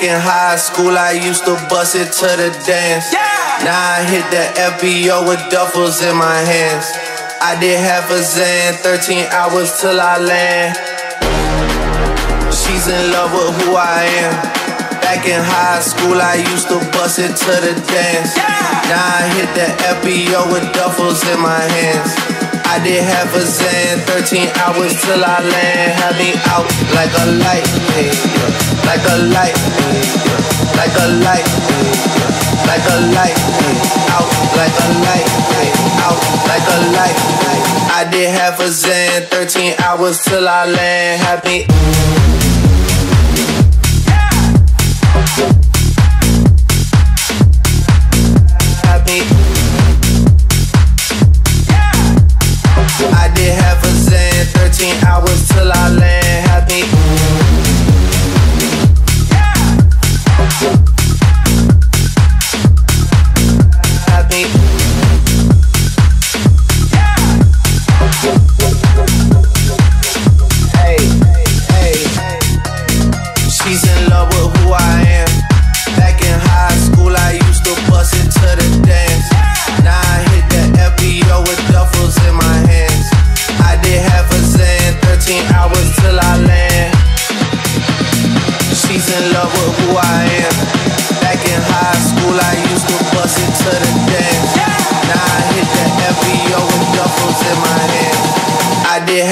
Back in high school, I used to bust it to the dance. Now I hit the FBO with duffels in my hands. I did half a Zan, 13 hours till I land. She's in love with who I am. Back in high school, I used to bust it to the dance. Now I hit the FBO with duffels in my hands. I did half a Zan, 13 hours till I land. Had me out like a light, like a light, like a light, like a light, out like a light, out like a light. I did half a Zan, 13 hours till I land. Had me. I 16 hours till I land. Had me. Ooh.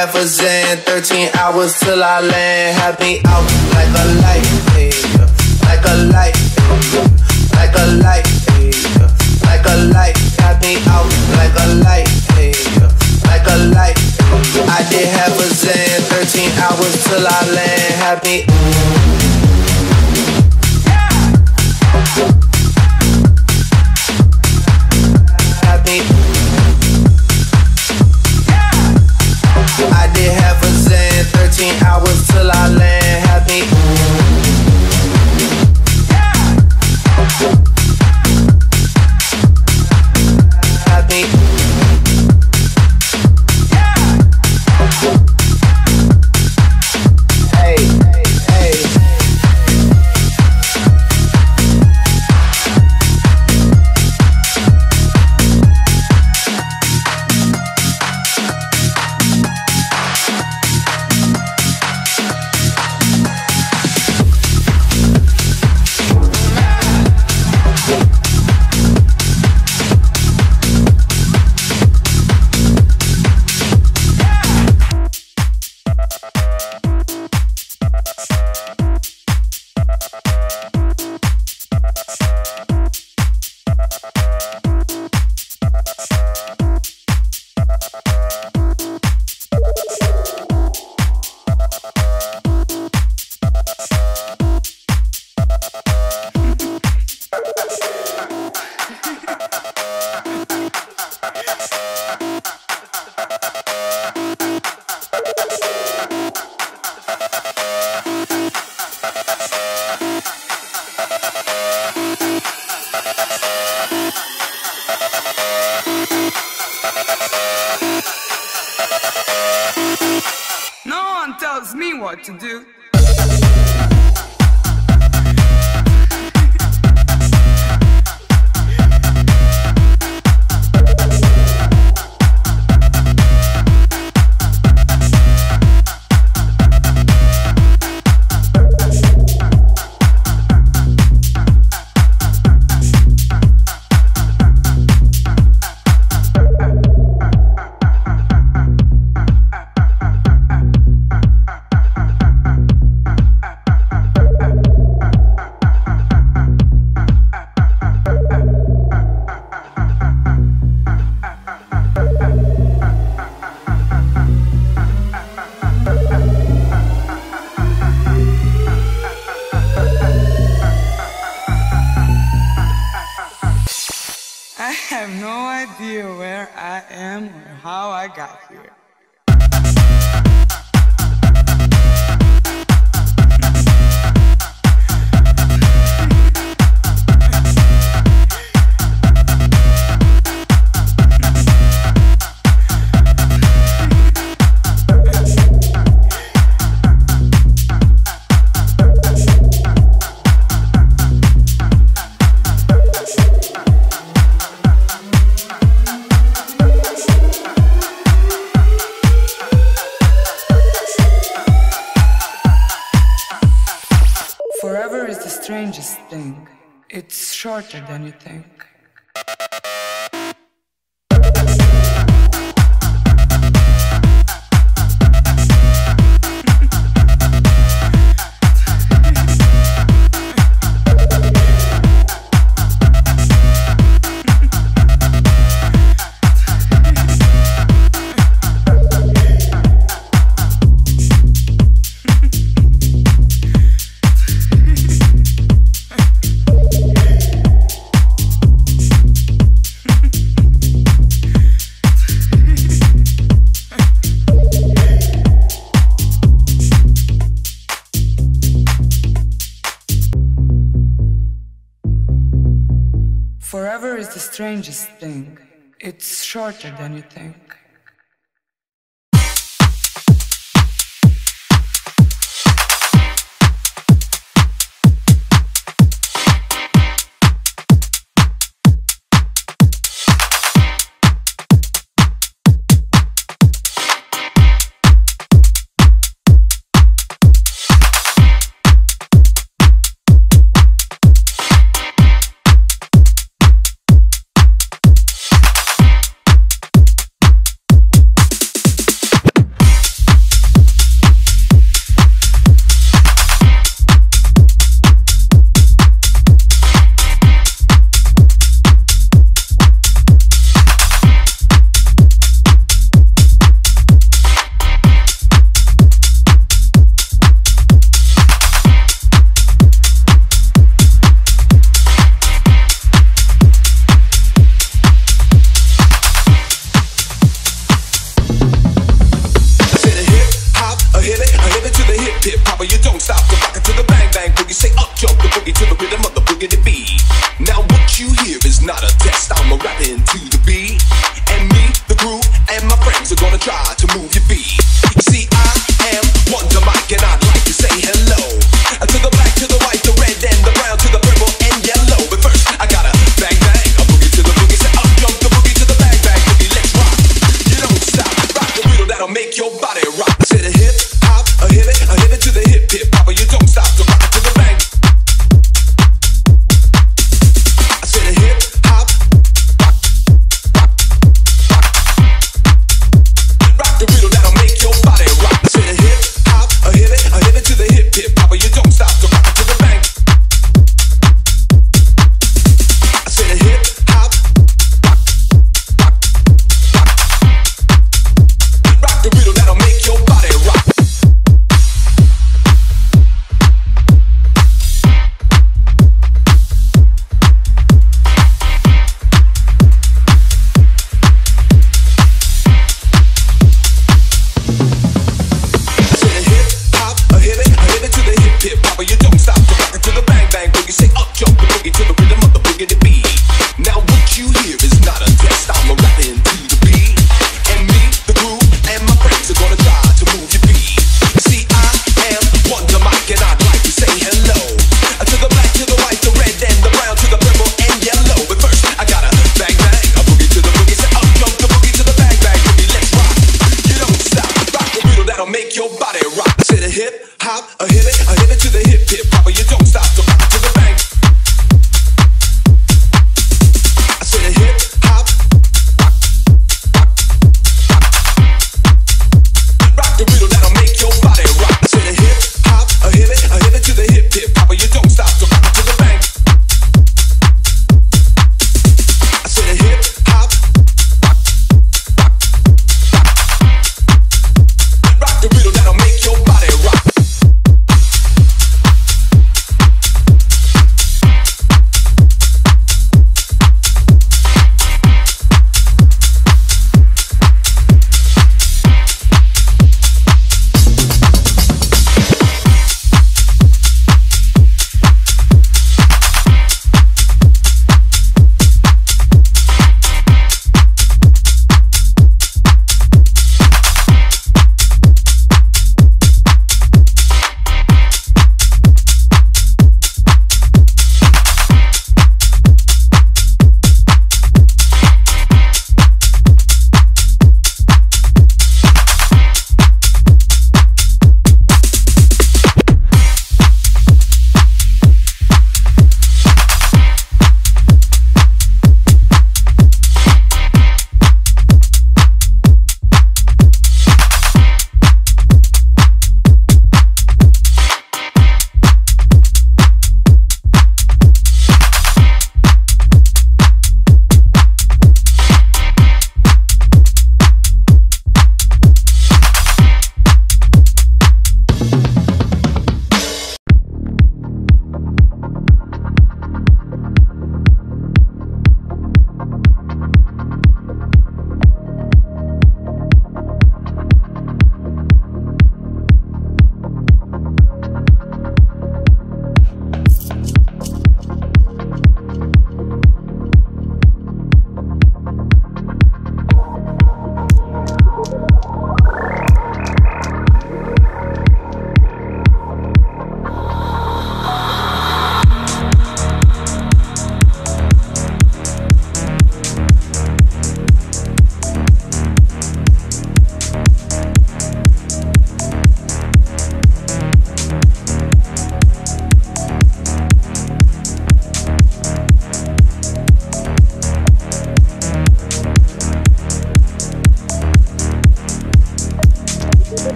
Half a Zan, 13 hours till I land. Have me out like a light, hey, like a light, hey, like a light, hey, like a light. Have me out like a light, like a light. I did half a Zan, 13 hours till I land. Have me. till I land. tells me what to do.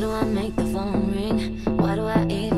When you're not really there.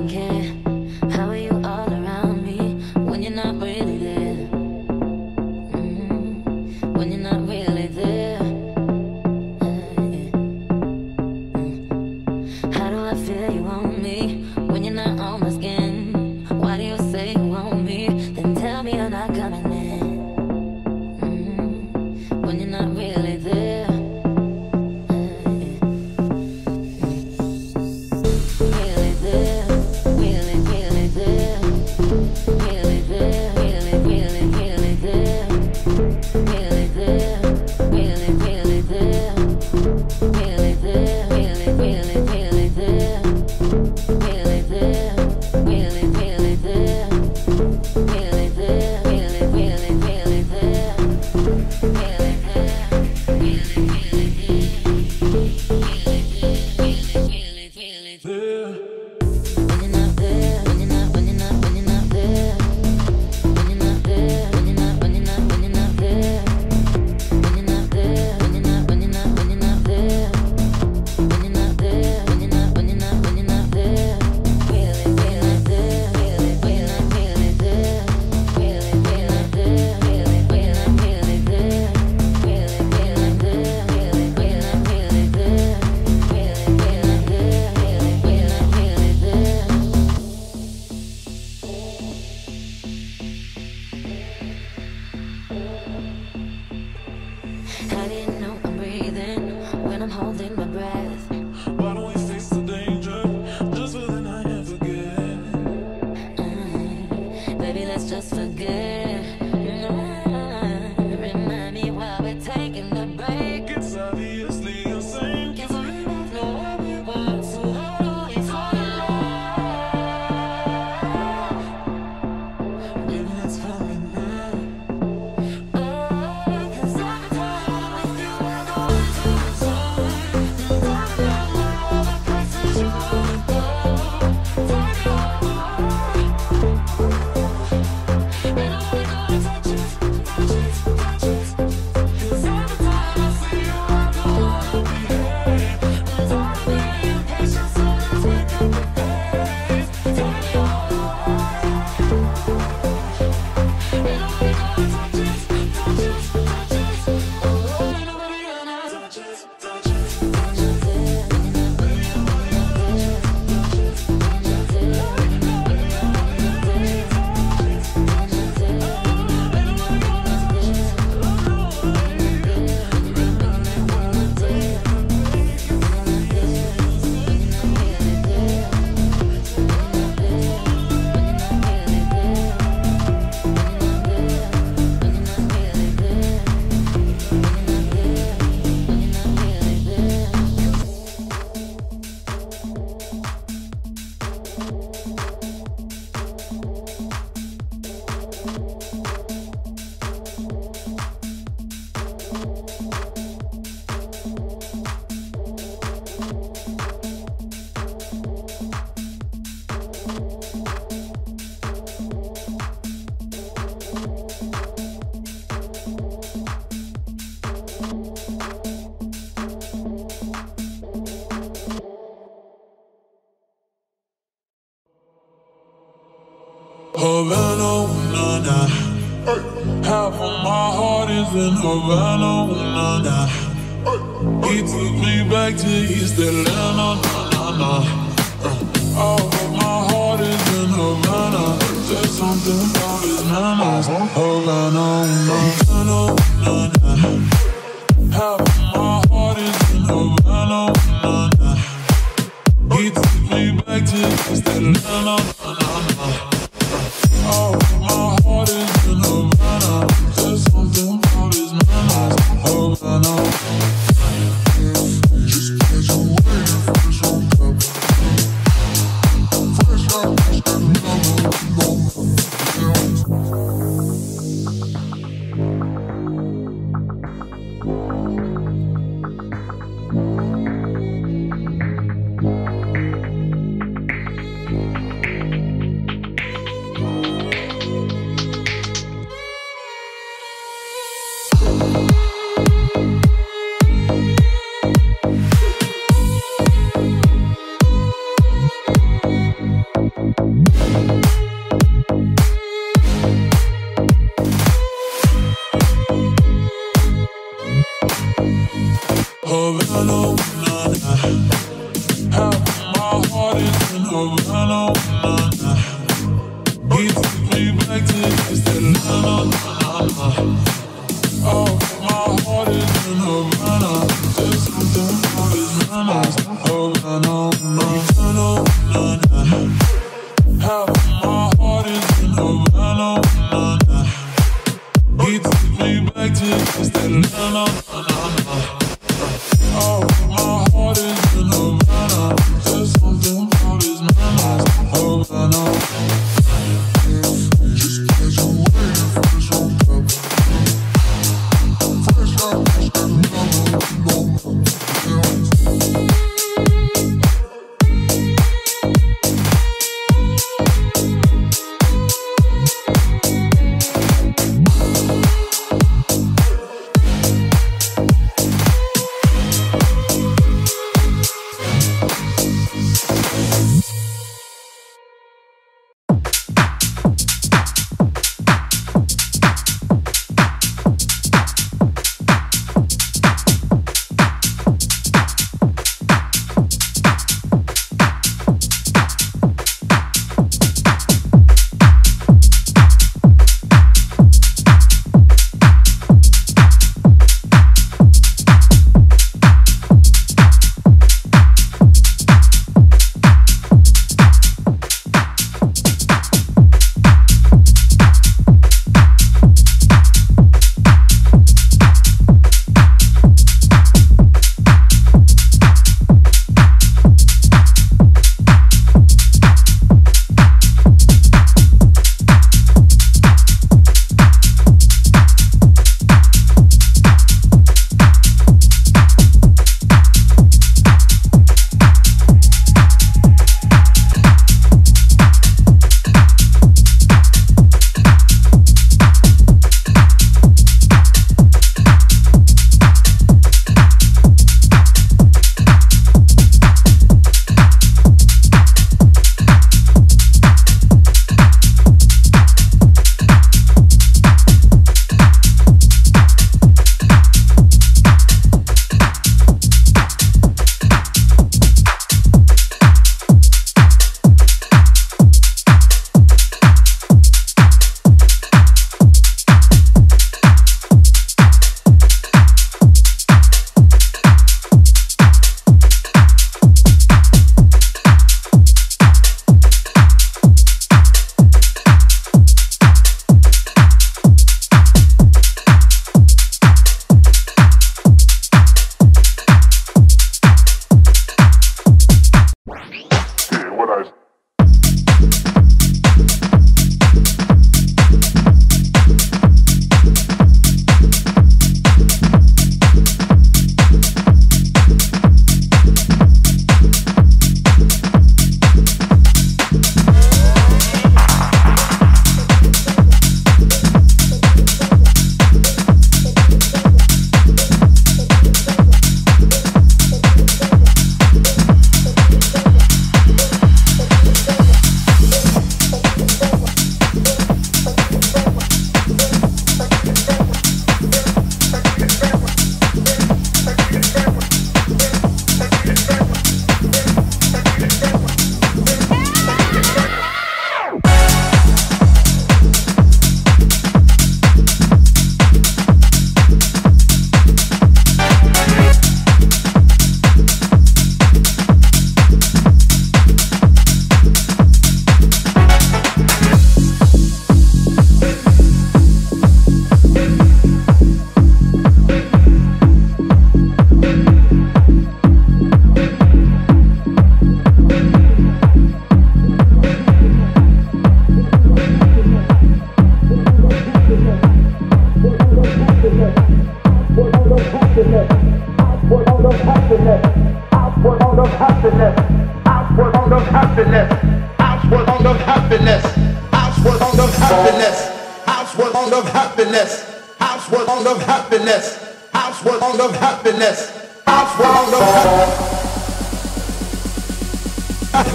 House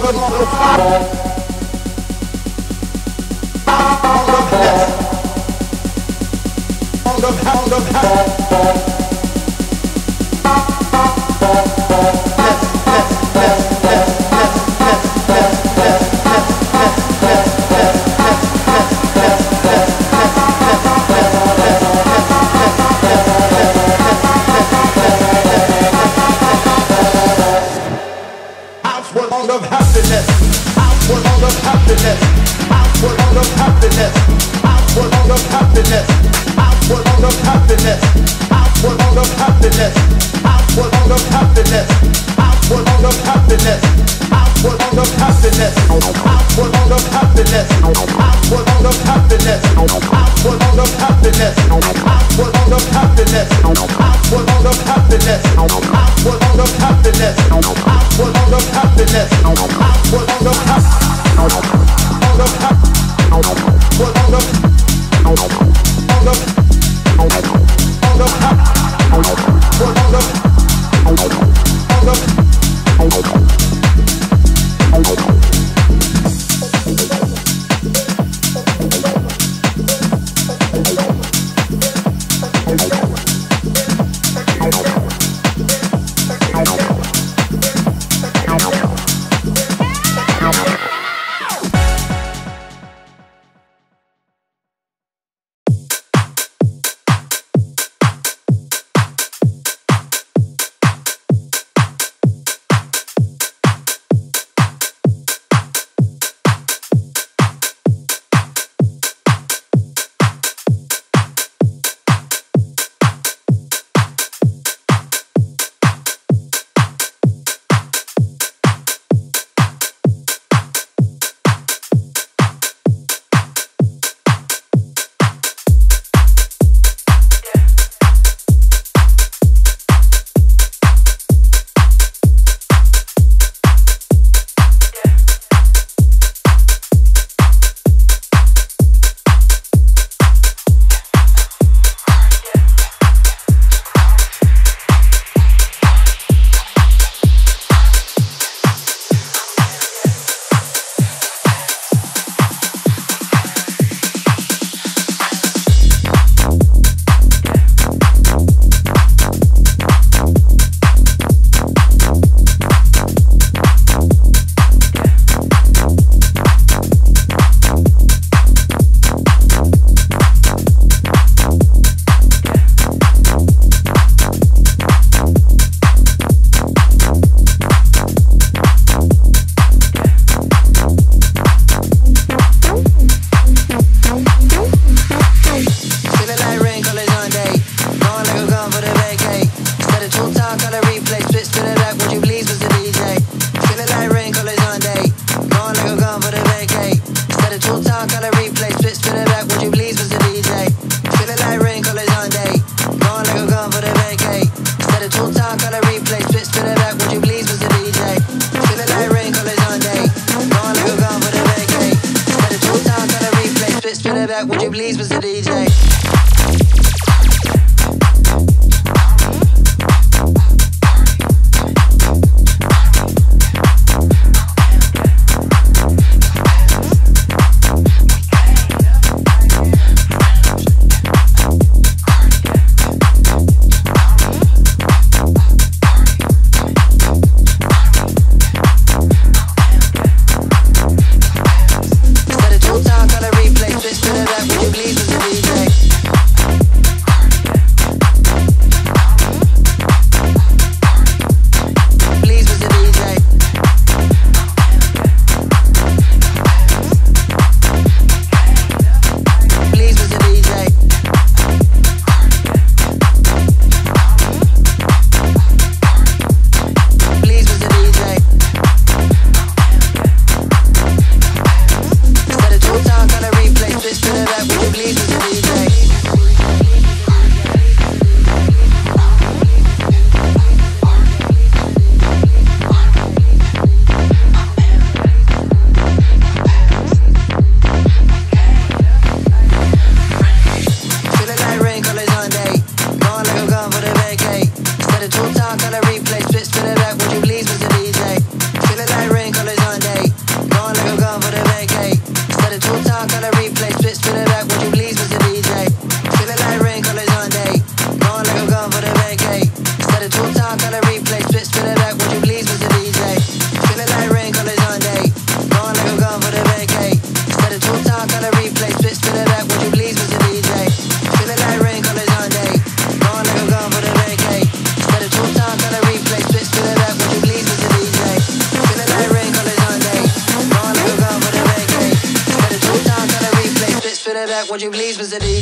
of happiness. It would you please, Mr. DJ?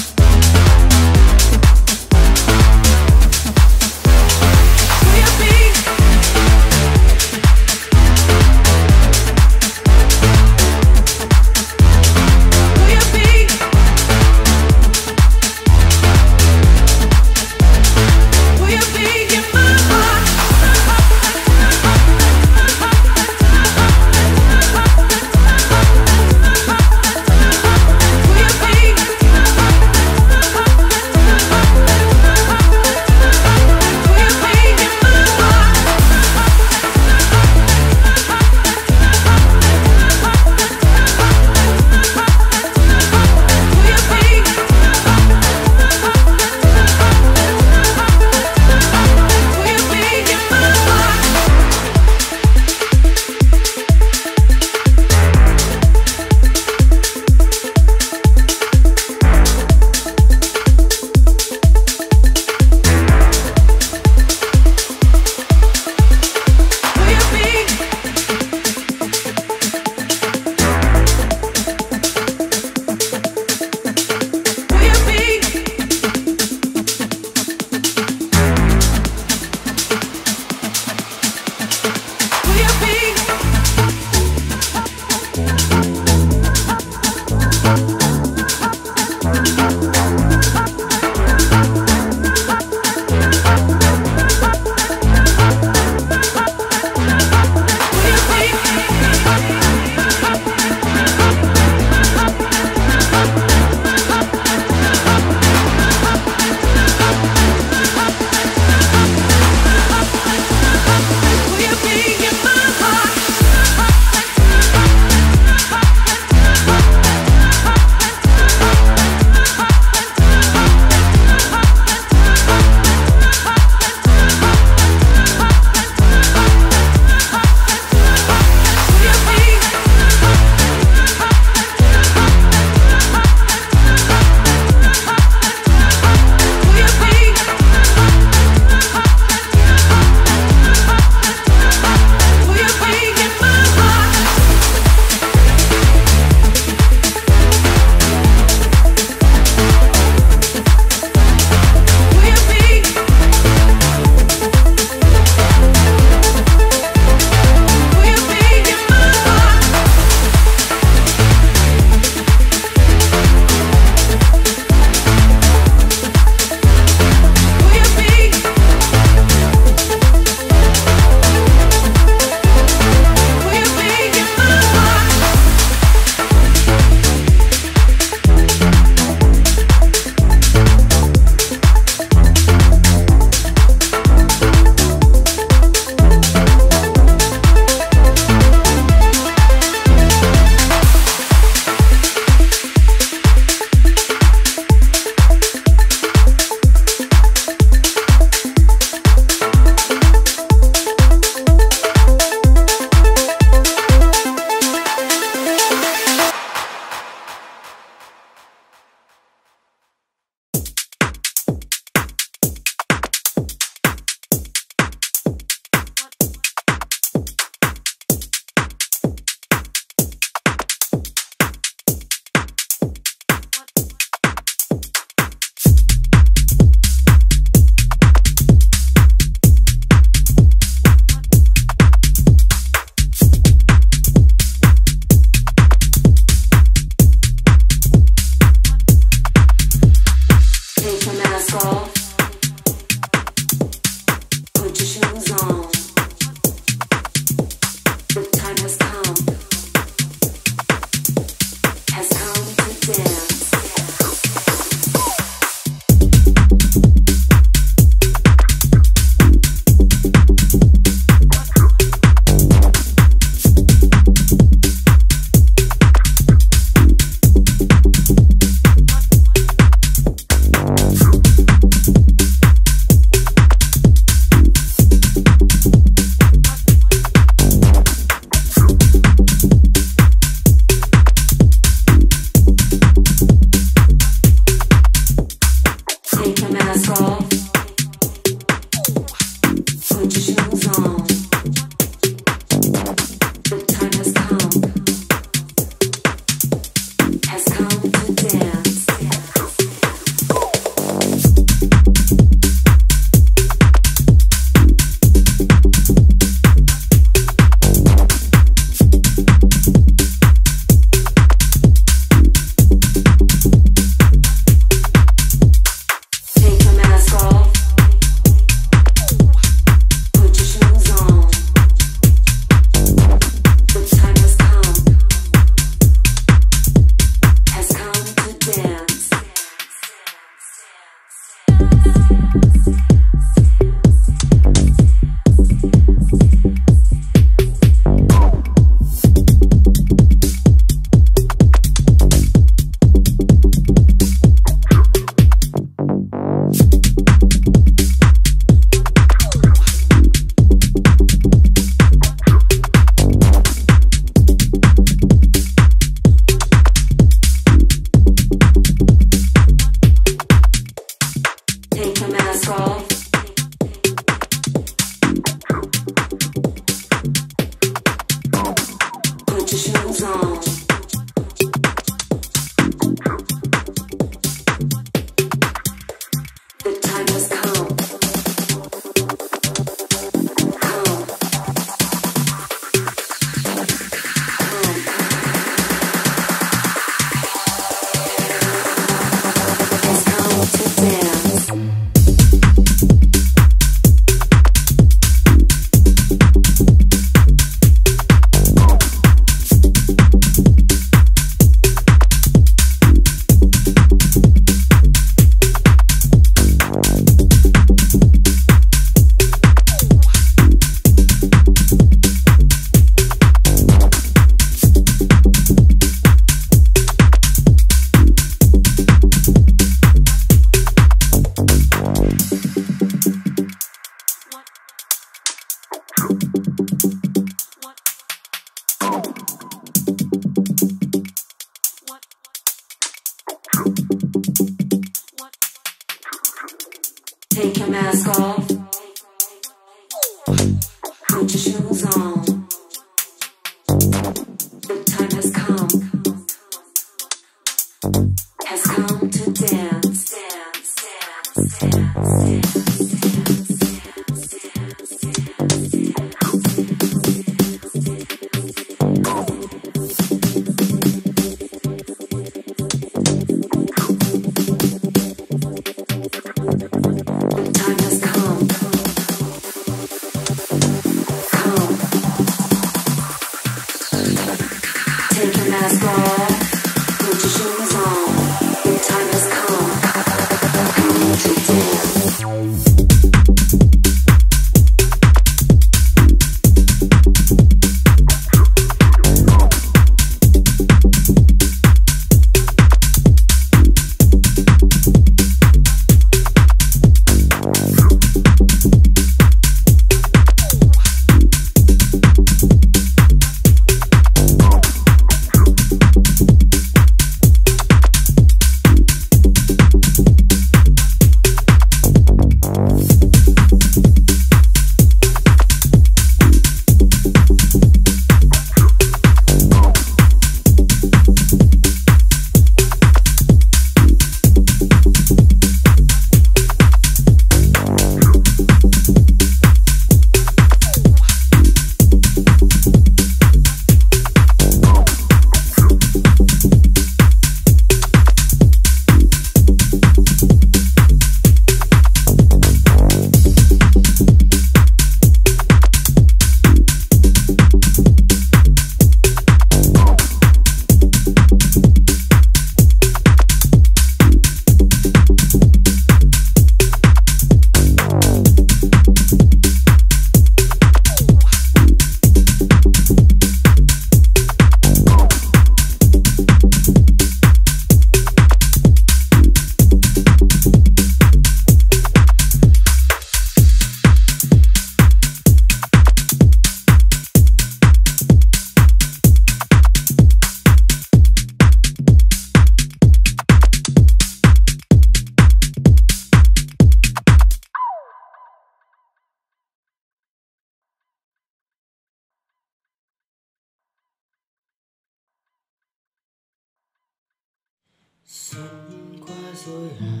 Xuân qua rồi à